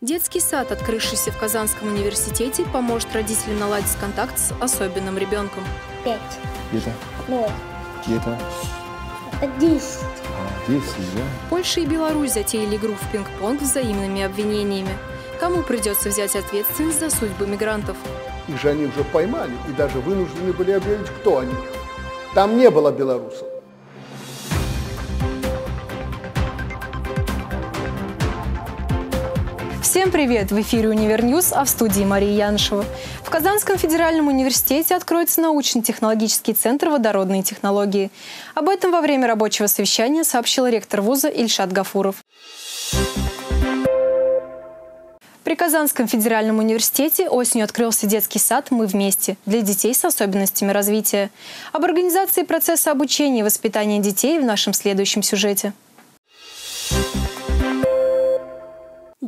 Детский сад, открывшийся в Казанском университете, поможет родителям наладить контакт с особенным ребенком. Пять. Где-то? Ноль. Где-то? Десять. А, 10, да? Польша и Беларусь затеяли игру в пинг-понг взаимными обвинениями. Кому придется взять ответственность за судьбы мигрантов? Их же они уже поймали и даже вынуждены были объявить, кто они. Там не было белорусов. Всем привет! В эфире «Univer News», а в студии Мария Яншева. В Казанском федеральном университете откроется научно-технологический центр водородные технологии. Об этом во время рабочего совещания сообщил ректор вуза Ильшат Гафуров. При Казанском федеральном университете осенью открылся детский сад «Мы вместе» для детей с особенностями развития. Об организации процесса обучения и воспитания детей в нашем следующем сюжете.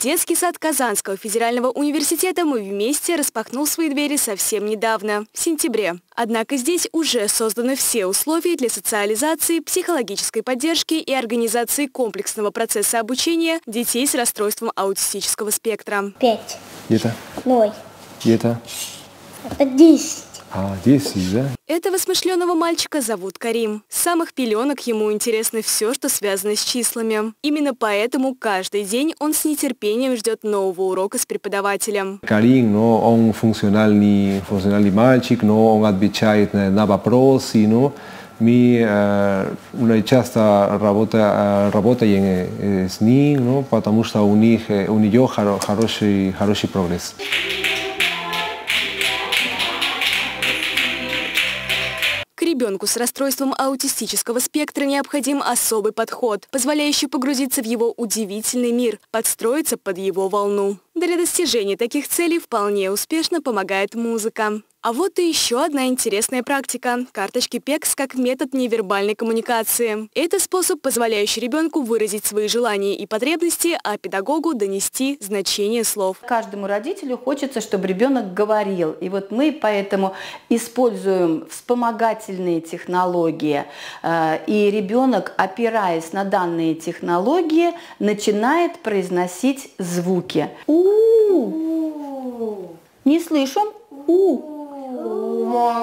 Детский сад Казанского федерального университета «Мы вместе» распахнул свои двери совсем недавно, в сентябре. Однако здесь уже созданы все условия для социализации, психологической поддержки и организации комплексного процесса обучения детей с расстройством аутистического спектра. Пять. Где-то? Ноль. Где-то? Это десять. А, 10, да? Этого смышленого мальчика зовут Карим. С самых пеленок ему интересно все, что связано с числами. Именно поэтому каждый день он с нетерпением ждет нового урока с преподавателем. Карин, но он функциональный, функциональный мальчик, но он отвечает на, на вопросы, но мы э, часто работа, э, работаем э, с ним, ну, потому что у них э, у нее хоро- хороший, хороший прогресс. Ребенку с расстройством аутистического спектра необходим особый подход, позволяющий погрузиться в его удивительный мир, подстроиться под его волну. Для достижения таких целей вполне успешно помогает музыка. А вот и еще одна интересная практика – карточки ПЕКС как метод невербальной коммуникации. Это способ, позволяющий ребенку выразить свои желания и потребности, а педагогу донести значение слов. Каждому родителю хочется, чтобы ребенок говорил. И вот мы поэтому используем вспомогательные технологии. Э, И ребенок, опираясь на данные технологии, начинает произносить звуки. У. Не слышу. У.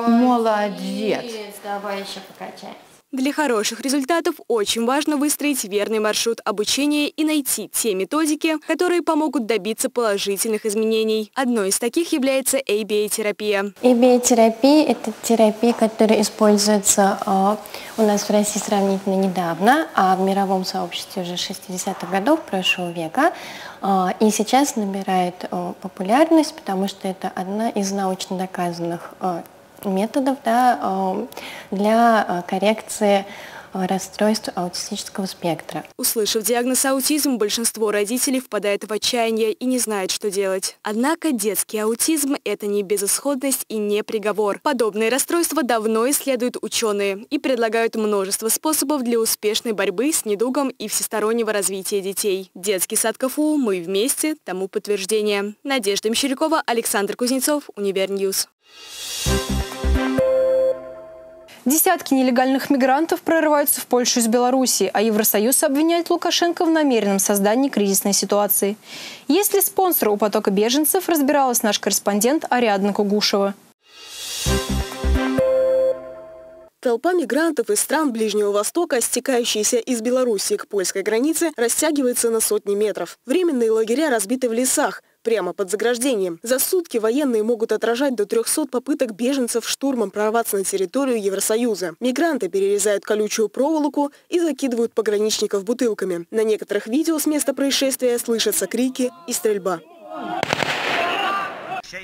Молодец. Давай еще покачай. Для хороших результатов очень важно выстроить верный маршрут обучения и найти те методики, которые помогут добиться положительных изменений. Одной из таких является ABA-терапия. ABA-терапия – это терапия, которая используется э, у нас в России сравнительно недавно, а в мировом сообществе уже 60-х годов прошлого века. Э, и сейчас набирает э, популярность, потому что это одна из научно доказанных методов да, э, для э, коррекции э, расстройств аутистического спектра. Услышав диагноз аутизм, большинство родителей впадает в отчаяние и не знает, что делать. Однако детский аутизм – это не безысходность и не приговор. Подобные расстройства давно исследуют ученые и предлагают множество способов для успешной борьбы с недугом и всестороннего развития детей. Детский сад КФУ «Мы вместе» тому подтверждение. Надежда Мещерякова, Александр Кузнецов, Univer News. Десятки нелегальных мигрантов прорываются в Польшу из Беларуси, а Евросоюз обвиняет Лукашенко в намеренном создании кризисной ситуации. Есть ли спонсор у потока беженцев, разбиралась наш корреспондент Ариадна Кугушева. Толпа мигрантов из стран Ближнего Востока, стекающаяся из Беларуси к польской границе, растягивается на сотни метров. Временные лагеря разбиты в лесах, прямо под заграждением. За сутки военные могут отражать до 300 попыток беженцев штурмом прорваться на территорию Евросоюза. Мигранты перерезают колючую проволоку и закидывают пограничников бутылками. На некоторых видео с места происшествия слышатся крики и стрельба.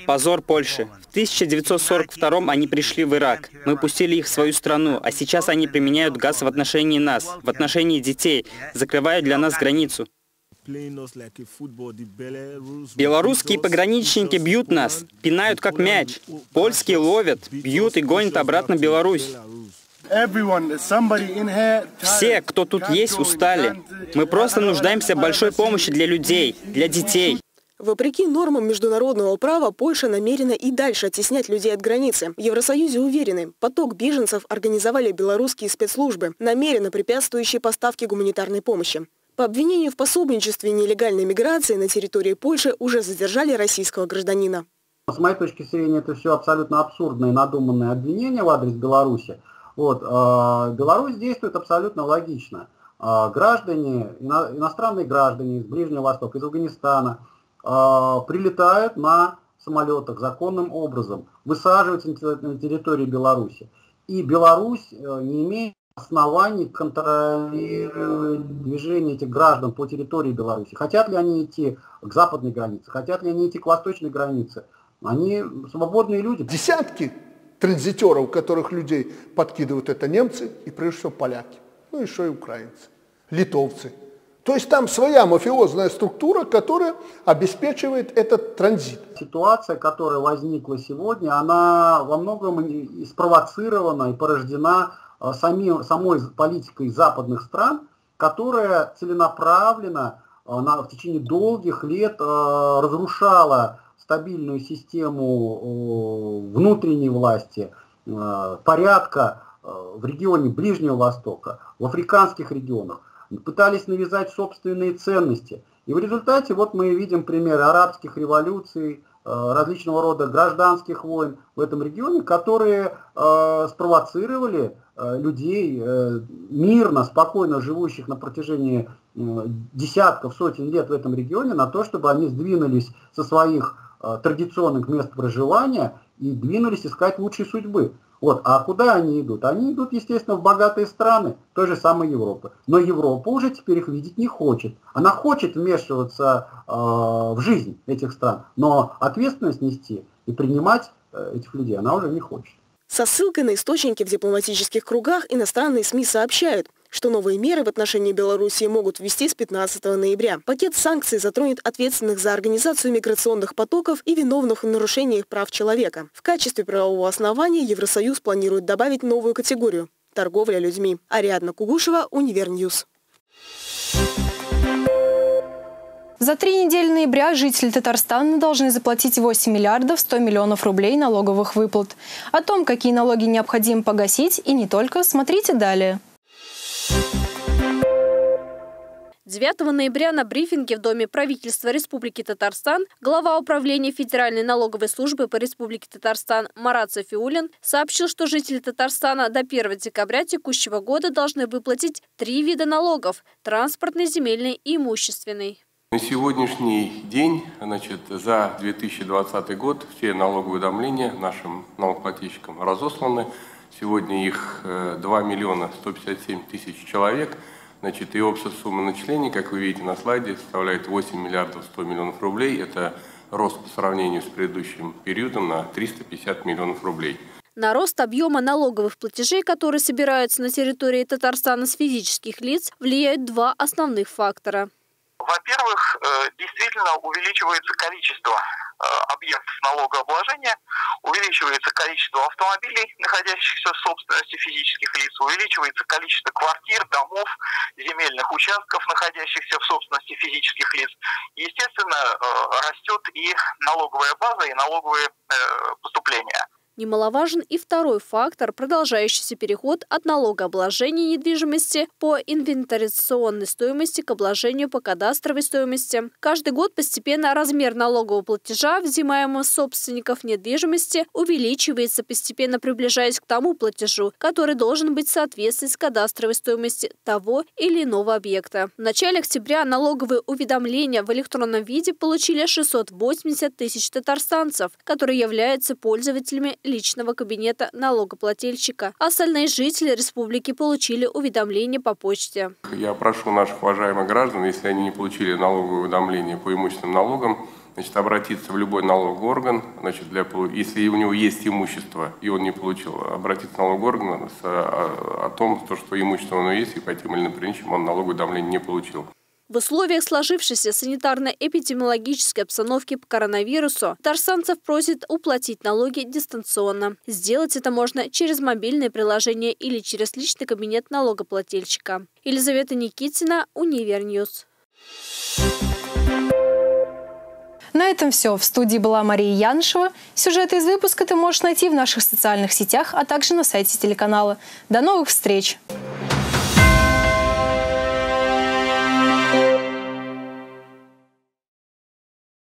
Позор Польши. В 1942 они пришли в Ирак. Мы пустили их в свою страну, а сейчас они применяют газ в отношении нас, в отношении детей, закрывают для нас границу. Белорусские пограничники бьют нас, пинают как мяч. Польские ловят, бьют и гонят обратно в Беларусь. Все, кто тут есть, устали. Мы просто нуждаемся в большой помощи для людей, для детей. Вопреки нормам международного права, Польша намерена и дальше оттеснять людей от границы. В Евросоюзе уверены, поток беженцев организовали белорусские спецслужбы, намеренно препятствующие поставке гуманитарной помощи. По обвинению в пособничестве нелегальной миграции на территории Польши уже задержали российского гражданина. С моей точки зрения, это все абсолютно абсурдные, надуманные обвинения в адрес Беларуси. Вот, э, Беларусь действует абсолютно логично. Э, граждане, ино, иностранные граждане из Ближнего Востока, из Афганистана э, прилетают на самолетах законным образом, высаживаются на территории Беларуси. И Беларусь э, не имеет оснований контролировать движение этих граждан по территории Беларуси. Хотят ли они идти к западной границе, хотят ли они идти к восточной границе. Они свободные люди. Десятки транзитеров, которых людей подкидывают, это немцы и прежде всего поляки. Ну еще и украинцы, литовцы. То есть там своя мафиозная структура, которая обеспечивает этот транзит. Ситуация, которая возникла сегодня, она во многом спровоцирована и порождена э, сами, самой политикой западных стран, которая целенаправленно э, на, в течение долгих лет э, разрушала стабильную систему внутренней власти, порядка в регионе Ближнего Востока, в африканских регионах пытались навязать собственные ценности. И в результате вот мы видим примеры арабских революций, различного рода гражданских войн в этом регионе, которые э, спровоцировали э, людей, мирно, спокойно живущих на протяжении десятков, сотен лет в этом регионе, на то, чтобы они сдвинулись со своих традиционных мест проживания и двинулись искать лучшей судьбы. Вот. А куда они идут? Они идут, естественно, в богатые страны той же самой Европы. Но Европа уже теперь их видеть не хочет. Она хочет вмешиваться э, в жизнь этих стран, но ответственность нести и принимать э, этих людей она уже не хочет. Со ссылкой на источники в дипломатических кругах иностранные СМИ сообщают – что новые меры в отношении Белоруссии могут ввести с 15 ноября. Пакет санкций затронет ответственных за организацию миграционных потоков и виновных в нарушениях прав человека. В качестве правового основания Евросоюз планирует добавить новую категорию – торговля людьми. Ариадна Кугушева, Univer News. За три недели ноября жители Татарстана должны заплатить 8 миллиардов 100 миллионов рублей налоговых выплат. О том, какие налоги необходимо погасить и не только, смотрите далее. 9 ноября на брифинге в Доме правительства Республики Татарстан глава управления Федеральной налоговой службы по Республике Татарстан Марат Софиулин сообщил, что жители Татарстана до 1 декабря текущего года должны выплатить три вида налогов – транспортный, земельный и имущественный. На сегодняшний день, значит, за 2020 год все налоговые уведомления нашим налогоплательщикам разосланы. Сегодня их 2 э, миллиона 157 тысяч человек – Значит, и общая сумма начислений, как вы видите на слайде, составляет 8 миллиардов 100 миллионов рублей. Это рост по сравнению с предыдущим периодом на 350 миллионов рублей. На рост объема налоговых платежей, которые собираются на территории Татарстана с физических лиц, влияют два основных фактора. Во-первых, э, действительно увеличивается количество объектов налогообложения, увеличивается количество автомобилей, находящихся в собственности физических лиц, увеличивается количество квартир, домов, земельных участков, находящихся в собственности физических лиц. Естественно, э, растет и налоговая база, и налоговые поступления. Немаловажен и второй фактор – продолжающийся переход от налогообложения недвижимости по инвентаризационной стоимости к обложению по кадастровой стоимости. Каждый год постепенно размер налогового платежа, взимаемого собственников недвижимости, увеличивается, постепенно приближаясь к тому платежу, который должен быть соответствовать кадастровой стоимости того или иного объекта. В начале октября налоговые уведомления в электронном виде получили 680 тысяч татарстанцев, которые являются пользователями личного кабинета налогоплательщика. Остальные жители республики получили уведомление по почте. Я прошу наших уважаемых граждан, если они не получили налоговое уведомление по имущественным налогам, значит, обратиться в любой налоговый орган, значит, для, если у него есть имущество, и он не получил, обратиться в налоговый орган с, о, о том, что имущество у него есть, и по тем или иным причинам он налоговое уведомление не получил. В условиях сложившейся санитарно-эпидемиологической обстановки по коронавирусу татарстанцев просят уплатить налоги дистанционно. Сделать это можно через мобильное приложение или через личный кабинет налогоплательщика. Елизавета Никитина, Univer News. На этом все. В студии была Мария Яншева. Сюжеты из выпуска ты можешь найти в наших социальных сетях, а также на сайте телеканала. До новых встреч!